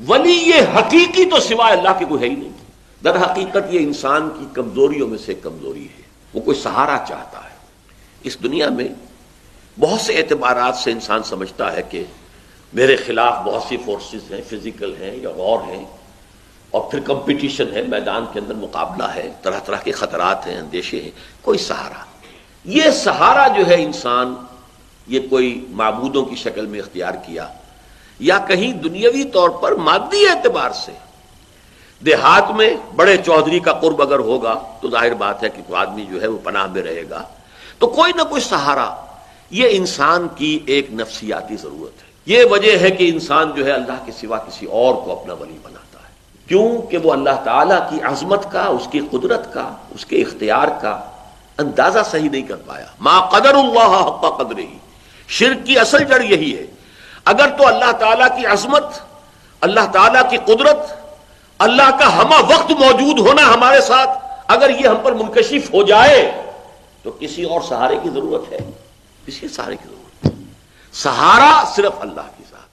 वली ये हकीकी तो सिवाय अल्लाह के कोई है ही नहीं। दर हकीकत ये इंसान की कमजोरियों में से कमज़ोरी है। वो कोई सहारा चाहता है। इस दुनिया में बहुत से एतबार से इंसान समझता है कि मेरे खिलाफ बहुत सी फोर्सेस हैं फ़िज़िकल हैं या और हैं और फिर कंपटीशन है, मैदान के अंदर मुकाबला है तरह तरह के खतरात हैं, अंदेशे हैं। कोई सहारा? ये सहारा जो है इंसान, ये कोई मबूदों की शक्ल में इख्तियार किया या कहीं दुनियावी तौर पर मादी एतबार से। देहात में बड़े चौधरी का कुर्ब अगर होगा तो ज़ाहिर बात है कि तो आदमी जो है वो पनाह में रहेगा। तो कोई ना कोई सहारा, ये इंसान की एक नफसियाती ज़रूरत है। ये वजह है कि इंसान जो है अल्लाह के सिवा किसी और को अपना वली बनाता है। क्योंकि वो अल्लाह ताला की अजमत का, उसकी कुदरत का, उसके इख्तियार का अंदाज़ा सही नहीं कर पाया। माँ कदर कदर ही शिर की असल जड़ यही है। अगर तो अल्लाह ताला की अजमत, अल्लाह ताला की कुदरत, अल्लाह का हमा वक्त मौजूद होना हमारे साथ, अगर ये हम पर मुनकशिफ हो जाए तो किसी और सहारे की ज़रूरत है। किसी सहारे की ज़रूरत सहारा सिर्फ़ अल्लाह की सहारा